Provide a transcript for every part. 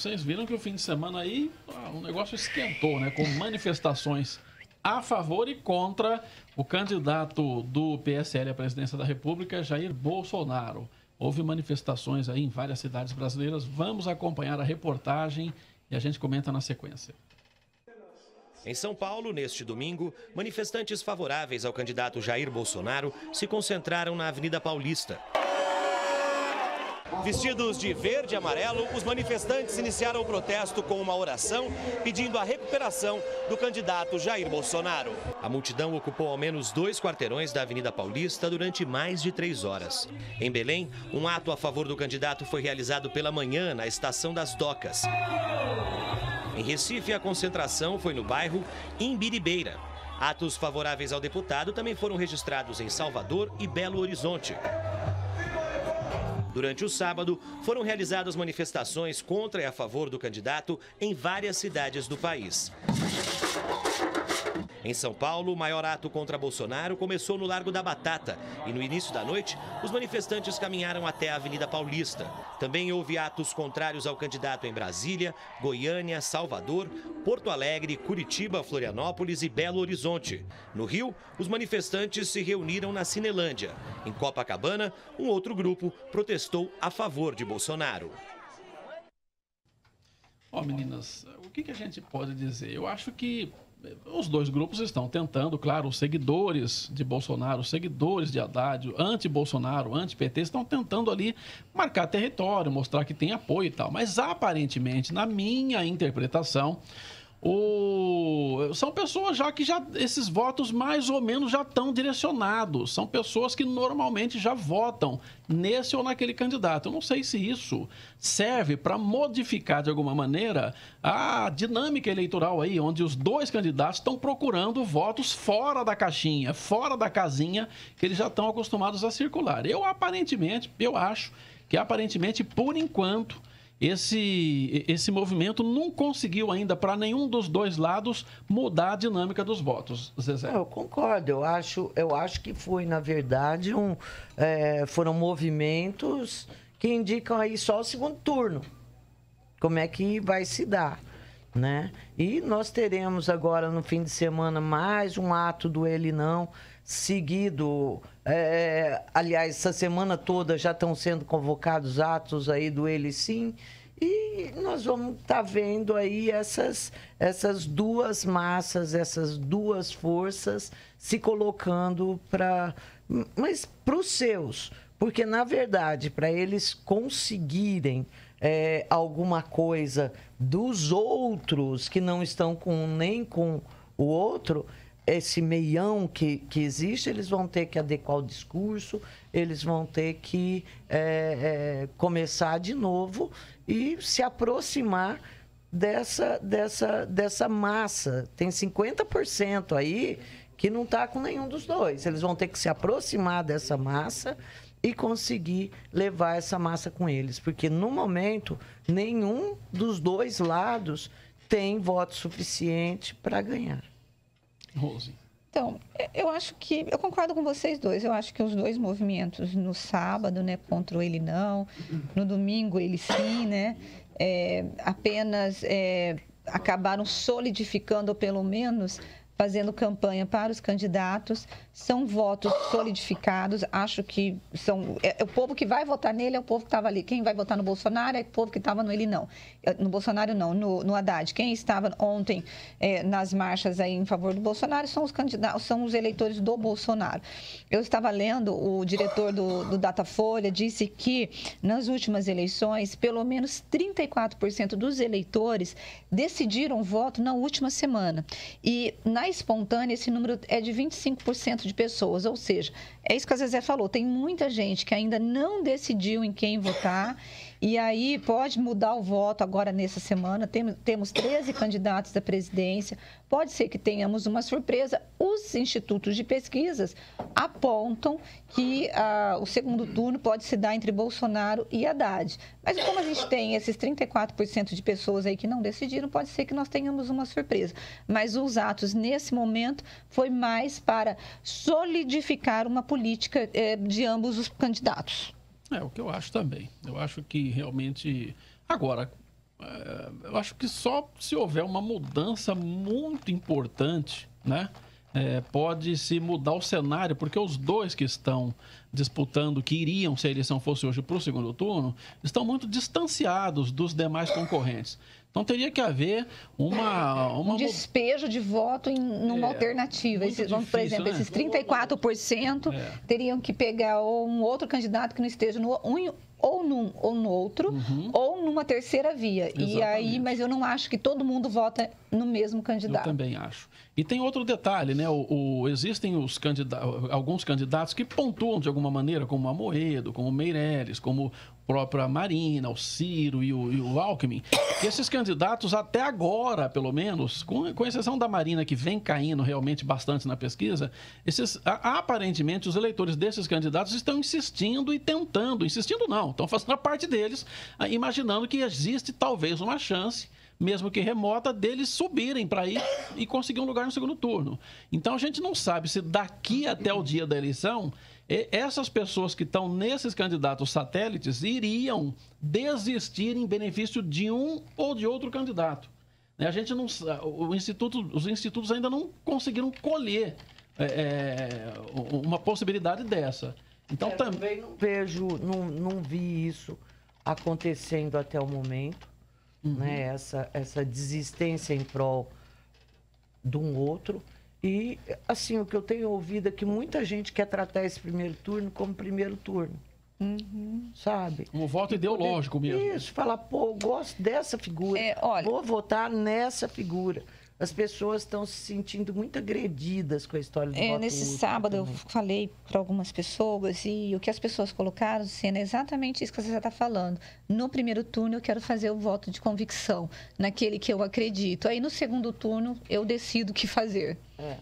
Vocês viram que o fim de semana aí ah, o negócio esquentou, né? Com manifestações a favor e contra o candidato do PSL à presidência da República, Jair Bolsonaro. Houve manifestações aí em várias cidades brasileiras. Vamos acompanhar a reportagem e a gente comenta na sequência. Em São Paulo, neste domingo, manifestantes favoráveis ao candidato Jair Bolsonaro se concentraram na Avenida Paulista. Vestidos de verde e amarelo, os manifestantes iniciaram o protesto com uma oração pedindo a recuperação do candidato Jair Bolsonaro. A multidão ocupou ao menos dois quarteirões da Avenida Paulista durante mais de três horas. Em Belém, um ato a favor do candidato foi realizado pela manhã na Estação das Docas. Em Recife, a concentração foi no bairro Imbiribeira. Atos favoráveis ao deputado também foram registrados em Salvador e Belo Horizonte. Durante o sábado, foram realizadas manifestações contra e a favor do candidato em várias cidades do país. Em São Paulo, o maior ato contra Bolsonaro começou no Largo da Batata e no início da noite, os manifestantes caminharam até a Avenida Paulista. Também houve atos contrários ao candidato em Brasília, Goiânia, Salvador, Porto Alegre, Curitiba, Florianópolis e Belo Horizonte. No Rio, os manifestantes se reuniram na Cinelândia. Em Copacabana, um outro grupo protestou a favor de Bolsonaro. Ó, oh, meninas, o que, que a gente pode dizer? Eu acho que os dois grupos estão tentando, claro, os seguidores de Bolsonaro, os seguidores de Haddad, anti-Bolsonaro, anti-PT, estão tentando ali marcar território, mostrar que tem apoio e tal. Mas aparentemente, na minha interpretação, o... São pessoas já que já esses votos mais ou menos já estão direcionados. São pessoas que normalmente já votam nesse ou naquele candidato. Eu não sei se isso serve para modificar de alguma maneira a dinâmica eleitoral aí, onde os dois candidatos estão procurando votos fora da caixinha, fora da casinha que eles já estão acostumados a circular. Eu aparentemente, eu acho que aparentemente por enquanto esse, esse movimento não conseguiu ainda, para nenhum dos dois lados, mudar a dinâmica dos votos, Zezé. Eu concordo. Eu acho, eu acho que foi, na verdade, um, é, foram movimentos que indicam aí só o segundo turno. Como é que vai se dar. Né? E nós teremos agora no fim de semana mais um ato do ele não seguido. É, aliás, essa semana toda já estão sendo convocados atos aí do ele sim. E nós vamos estar tá vendo aí essas, essas duas massas, essas duas forças se colocando para. Mas para os seus. Porque, na verdade, para eles conseguirem é, alguma coisa dos outros que não estão com nem com o outro, esse meião que, que existe, eles vão ter que adequar o discurso, eles vão ter que é, é, começar de novo e se aproximar dessa, dessa, dessa massa. Tem 50% aí que não está com nenhum dos dois. Eles vão ter que se aproximar dessa massa e conseguir levar essa massa com eles, porque no momento nenhum dos dois lados tem voto suficiente para ganhar. Rose. Então, eu acho que eu concordo com vocês dois. Eu acho que os dois movimentos no sábado, né, contra o ele não, no domingo ele sim, né, é, apenas é, acabaram solidificando ou pelo menos fazendo campanha para os candidatos. São votos solidificados. Acho que são. É, é, o povo que vai votar nele é o povo que estava ali. Quem vai votar no Bolsonaro é o povo que estava no ele não. É, no Bolsonaro não, no, no Haddad. Quem estava ontem é, nas marchas aí em favor do Bolsonaro são os candidatos, são os eleitores do Bolsonaro. Eu estava lendo, o diretor do, do Datafolha disse que nas últimas eleições, pelo menos 34% dos eleitores decidiram voto na última semana. E na espontânea, esse número é de 25% de pessoas, ou seja, é isso que a Zezé falou, tem muita gente que ainda não decidiu em quem votar e aí pode mudar o voto agora nessa semana. Tem, temos 13 candidatos da presidência. Pode ser que tenhamos uma surpresa. Os institutos de pesquisas apontam que ah, o segundo turno pode se dar entre Bolsonaro e Haddad. Mas como a gente tem esses 34% de pessoas aí que não decidiram, pode ser que nós tenhamos uma surpresa. Mas os atos nesse momento foi mais para solidificar uma política eh, de ambos os candidatos. É o que eu acho também. Eu acho que realmente. Agora, é, eu acho que só se houver uma mudança muito importante, né? É, pode se mudar o cenário, porque os dois que estão disputando, que iriam, se a eleição fosse hoje para o segundo turno, estão muito distanciados dos demais concorrentes. Então teria que haver uma. uma um despejo de voto em numa é, alternativa. Esses, difícil, por exemplo, né? esses 34% é. teriam que pegar um outro candidato que não esteja no um, ou num ou no outro, uhum. ou numa terceira via. Exatamente. E aí, mas eu não acho que todo mundo vota no mesmo candidato. Eu também acho. E tem outro detalhe, né? O, o existem os candidatos, alguns candidatos que pontuam de alguma maneira, como o Amoedo, como o Meirelles, como própria Marina, o Ciro e o, e o Alckmin, esses candidatos, até agora, pelo menos, com, com exceção da Marina, que vem caindo realmente bastante na pesquisa, esses, a, aparentemente os eleitores desses candidatos estão insistindo e tentando, insistindo não, estão fazendo a parte deles, imaginando que existe talvez uma chance mesmo que remota, deles subirem para ir e conseguir um lugar no segundo turno. Então a gente não sabe se daqui até o dia da eleição essas pessoas que estão nesses candidatos satélites iriam desistir em benefício de um ou de outro candidato. Né, a gente não, o instituto, os institutos ainda não conseguiram colher é, é uma possibilidade dessa. Então é, também não vejo, não, não vi isso acontecendo até o momento, uhum. né? Essa, essa desistência em prol de um outro. E, assim, o que eu tenho ouvido é que muita gente quer tratar esse primeiro turno como primeiro turno. Uhum. Sabe? Um voto e ideológico poder... mesmo. Isso, falar, pô, eu gosto dessa figura. É, olha... Vou votar nessa figura as pessoas estão se sentindo muito agredidas com a história do é, Nesse sábado também. eu falei para algumas pessoas e o que as pessoas colocaram sendo é exatamente isso que você está falando. No primeiro turno eu quero fazer o voto de convicção, naquele que eu acredito. Aí no segundo turno eu decido o que fazer. É.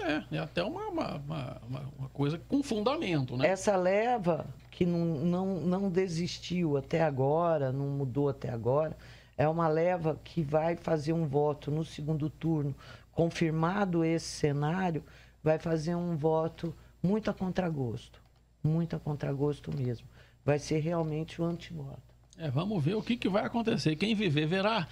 É, é até uma, uma, uma, uma coisa com fundamento, né? Essa leva que não, não, não desistiu até agora, não mudou até agora, é uma leva que vai fazer um voto no segundo turno, confirmado esse cenário, vai fazer um voto muito a contragosto. Muito a contragosto mesmo. Vai ser realmente o antivoto. É, vamos ver o que, que vai acontecer. Quem viver verá.